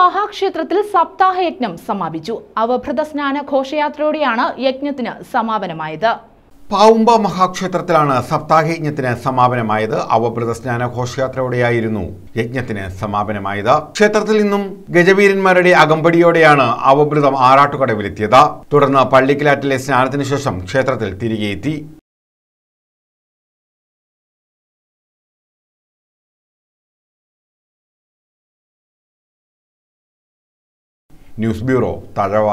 മഹാക്ഷേത്രത്തിൽ സപ്താഹ യജ്ഞം സമാപിച്ചു. അവഭൃത സ്നാന ഘോഷയാത്രയോടെയാണ് യജ്ഞത്തിന് സമാപനമായത്. പാവുമ്പ മഹാക്ഷേത്രത്തിലാണ് സപ്താഹയജ്ഞത്തിന് സമാപനമായത്. അവഭൃത സ്നാന ഘോഷയാത്രയോടെയായിരുന്നു യജ്ഞത്തിന് സമാപനമായത്. ക്ഷേത്രത്തിൽ നിന്നും ഗജവീരന്മാരുടെ അകമ്പടിയോടെയാണ് അവഭൃതം ആറാട്ടുകടവിലെത്തിയത്. തുടർന്ന് പള്ളിക്കലാറ്റിലെ സ്നാനത്തിന് ശേഷം ക്ഷേത്രത്തിൽ തിരികെ ന്യൂസ് ബ്യൂറോ തഴവ